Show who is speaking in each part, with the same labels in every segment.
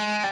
Speaker 1: you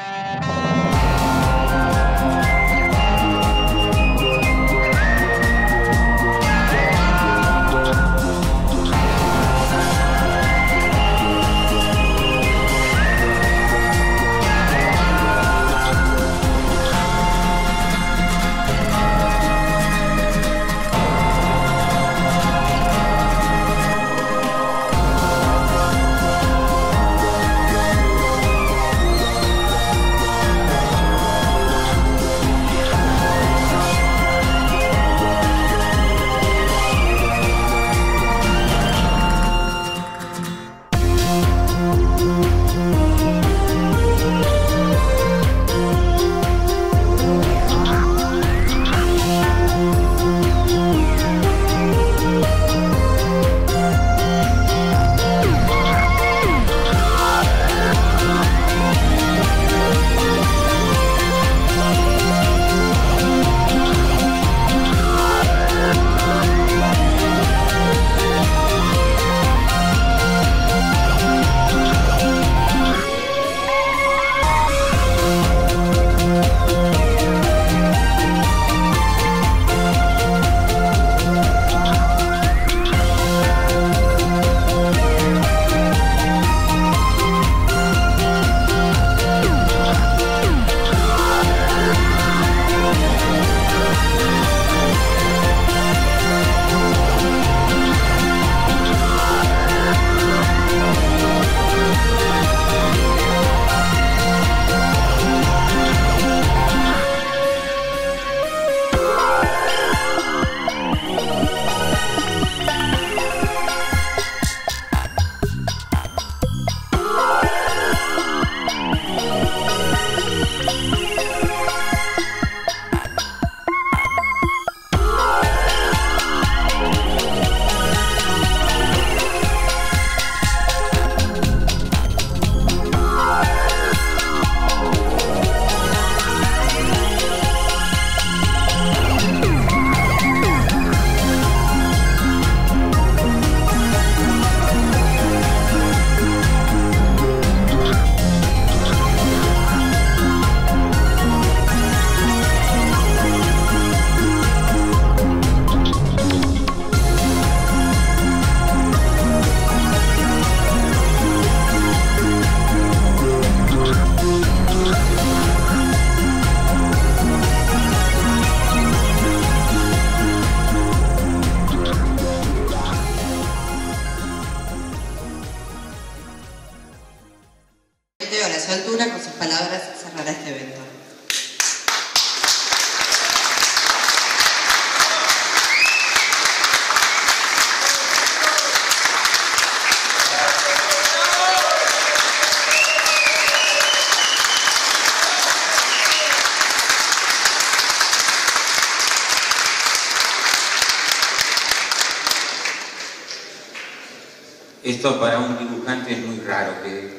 Speaker 1: Esto para un dibujante es muy raro, que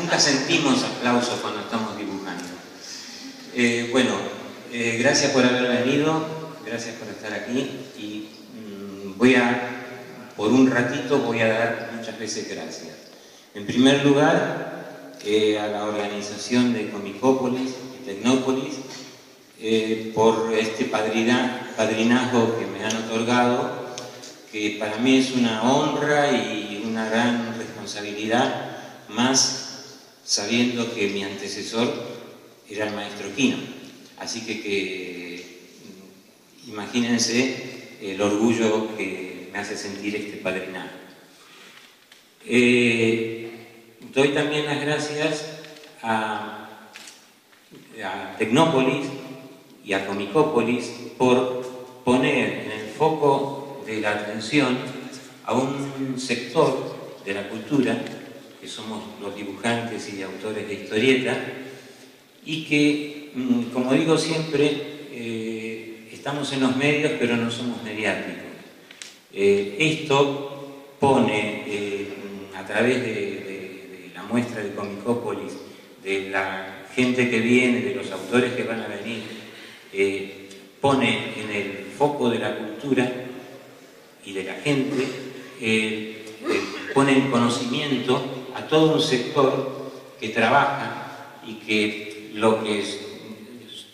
Speaker 1: nunca sentimos aplausos cuando estamos dibujando. Eh, bueno, eh, gracias por haber venido, gracias por estar aquí y mm, voy a, por un ratito voy a dar muchas veces gracias. En primer lugar, eh, a la organización de Comicópolis y Tecnópolis por este padrinazgo que me han otorgado, que para mí es una honra y una gran responsabilidad, más sabiendo que mi antecesor era el maestro Quino. Así que, mm, imagínense el orgullo que me hace sentir este padrinado. Eh, doy también las gracias a, a Tecnópolis y a Comicópolis por poner en el foco de la atención a un sector de la cultura, que somos los dibujantes y autores de historieta, y que, mm, como digo siempre, eh, estamos en los medios pero no somos mediáticos. Eh, esto pone, eh, a través de, de, la muestra de Comicópolis, de la gente que viene, de los autores que van a venir, pone en el foco de la cultura y de la gente eh, eh, pone en conocimiento a todo un sector que trabaja y que lo que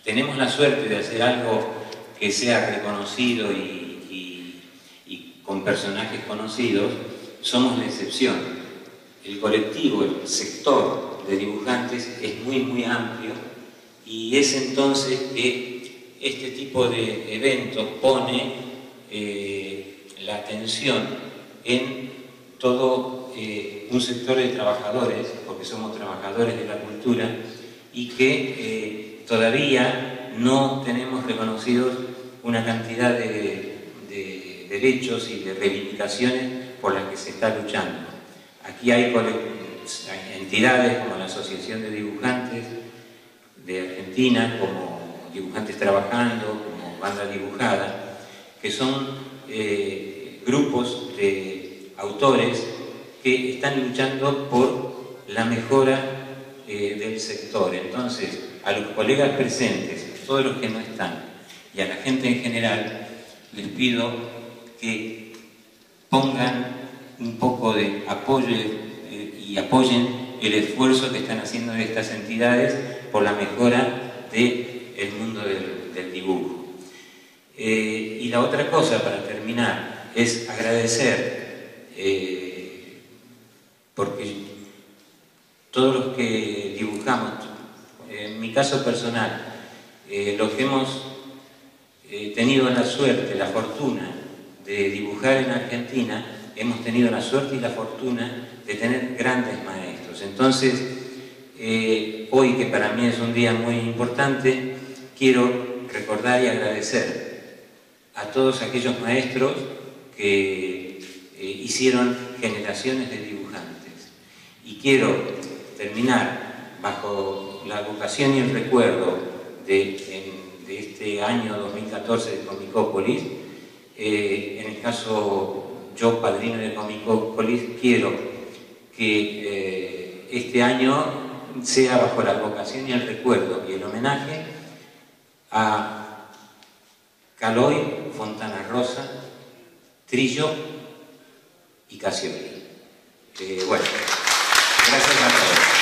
Speaker 1: tenemos la suerte de hacer algo que sea reconocido y, con personajes conocidos, somos la excepción. El colectivo, el sector de dibujantes es muy, muy amplio y es entonces que este tipo de eventos pone eh, la atención en todo eh, un sector de trabajadores, porque somos trabajadores de la cultura, y que eh, todavía no tenemos reconocidos una cantidad de, derechos y de reivindicaciones por las que se está luchando. Aquí hay entidades como la Asociación de Dibujantes de Argentina, como Dibujantes Trabajando, como Banda Dibujada, que son eh, grupos de autores que están luchando por la mejora eh, del sector. Entonces, a los colegas presentes, todos los que no están, y a la gente en general, les pido que pongan un poco de apoyo eh, y apoyen el esfuerzo que están haciendo estas entidades por la mejora del mundo del, dibujo. Eh, y la otra cosa, para terminar, es agradecer, eh, porque todos los que dibujamos, en mi caso personal, los que hemos He tenido la suerte, la fortuna de dibujar en Argentina, hemos tenido la suerte y la fortuna de tener grandes maestros. Entonces, eh, hoy que para mí es un día muy importante, quiero recordar y agradecer a todos aquellos maestros que eh, hicieron generaciones de dibujantes. Y quiero terminar bajo la vocación y el recuerdo de de este año 2014 de Comicópolis. Eh, en el caso, yo, padrino de Comicópolis, quiero que eh, este año sea bajo la vocación y el recuerdo y el homenaje a Caloy, Fontana Rosa, Trillo y Casioli. Eh, bueno, gracias a todos.